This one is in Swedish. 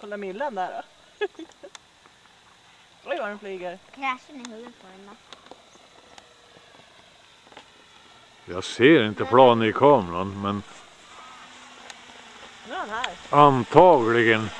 Kolla myllan där då. Oj vad den flyger. Kraschen i huvudet på den då. Jag ser inte planen i kameran men Nu är han här. antagligen